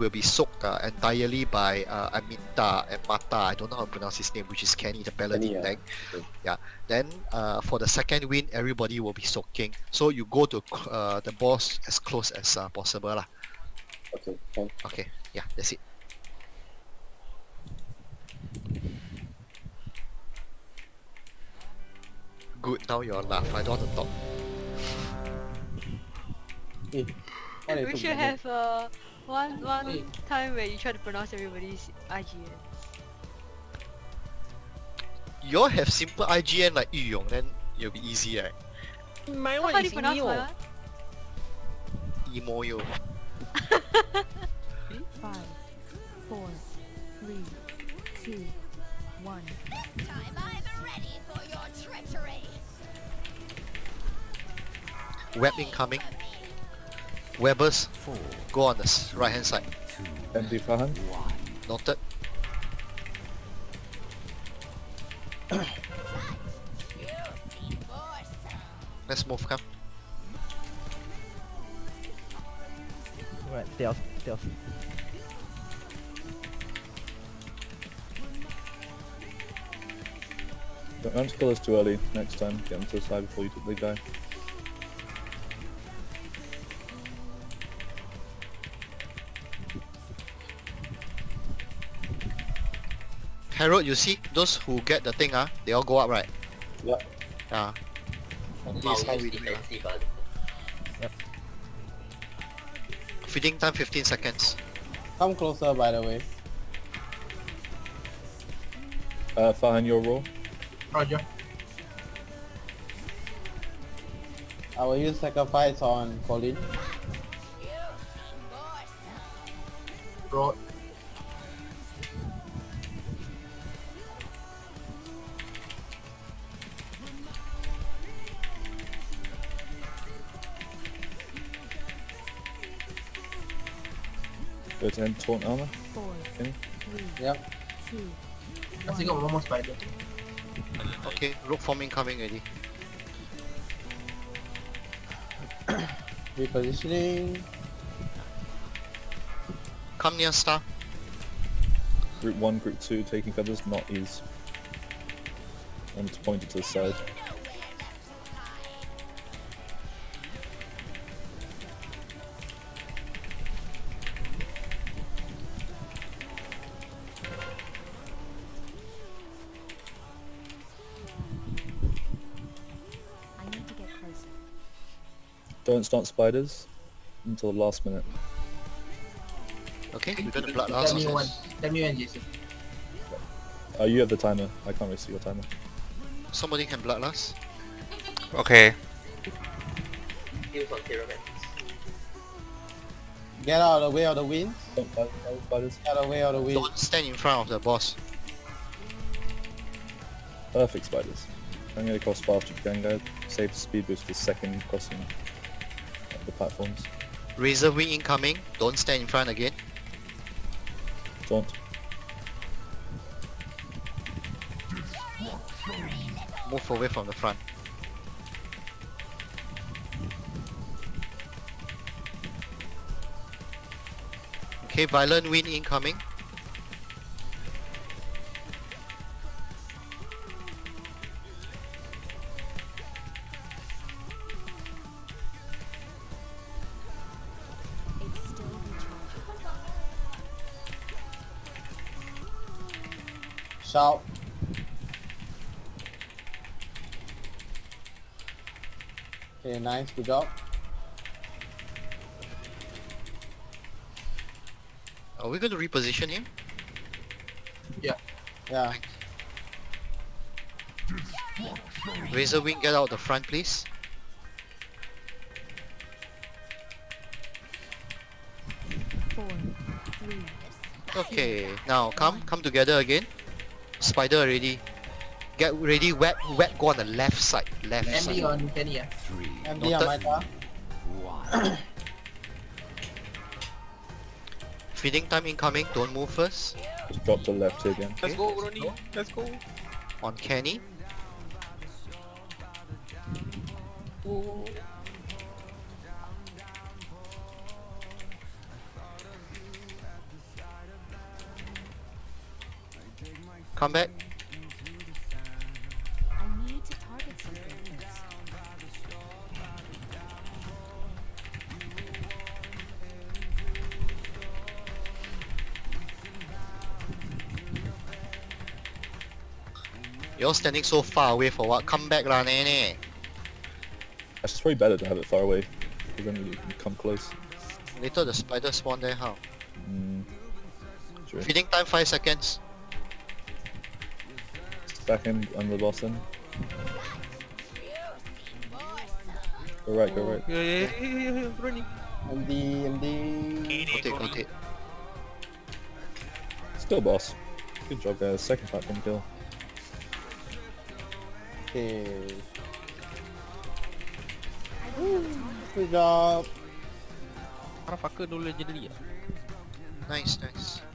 will be soaked uh, entirely by uh, Aminta and Mata. I don't know how to pronounce his name, which is Kenny, the paladin Kenny, yeah. tank. Okay. Yeah. Then uh, for the second win, everybody will be soaking. So you go to uh, the boss as close as uh, possible lah. Okay, can. Okay. Yeah, that's it. Good. Now you're laugh. I don't want to talk. Eh, We should my name? have uh, one one Hey. time where you try to pronounce everybody's IGN. You all have simple IGN like Yu Yong, then it'll be easy, right? My How one do is pronounce Neo. my one? Emo yo. Five, four, three, two, one. time I'm ready for your treachery. Web incoming. Webbers, go on the right hand side. Empty Fahan. Noted. Let's move, come. Right, stealth, stealth. Don't don't kill us too early next time. Get them to the side before you the guy. Harold, you see those who get the thing, ah, they all go up, right? Yeah. Yeah. This is how we do it. Yep. Feeding time 15 seconds. Come closer, by the way. Uh, Fahan, your roll. Roger. I will use sacrifice on Colin. Road. Go to end taunt armor. Four, Okay. three, Yep. two, I still got one more spider. Okay, rogue form incoming already. Repositioning. Come near star. Group one, group two, taking feathers, not ease. And to point it to the side. Don't start spiders until the last minute. Okay, we're gonna blood Tell us. me one. Tell me when, Jason. Uh, you have the timer. I can't really see your timer. Somebody can blood us. Okay. Get out of the way of the wind. Don't fight fight. Get out of the way of the wind. Don't stand in front of the boss. Perfect spiders. I'm gonna cross if you can, guys. Save speed boost for second crossing of the platforms. Razor wing incoming. Don't stand in front again. Don't. Move away from the front. Okay, violent wind incoming. Shout. Okay, nice. Good job. Are we going to reposition him? Yeah. Razor wing, get out the front, please. Four, three, Okay, now come, come together again. Spider already. Get ready, web, web go on the left side, left MD side. on Kenny, yeah. MD on my car. Feeding time incoming, don't move first. Just drop to the left here again. Let's go, Ronnie. Let's go. On Kenny. Come back. I need to target. You're standing so far away for what? Come back lah, nene. It's probably better to have it far away, because then you can come close. Later the spider spawn there, how? Mm. Feeding time 5 seconds. Back in um, under the boss then. Go right, go right. Yeah, yeah, yeah, yeah, yeah, running. MD, MD. Rotate, rotate. Still boss. Good job guys, second platform kill. Okay. Good job. Motherfucker dulu jadi dia. Nice, nice.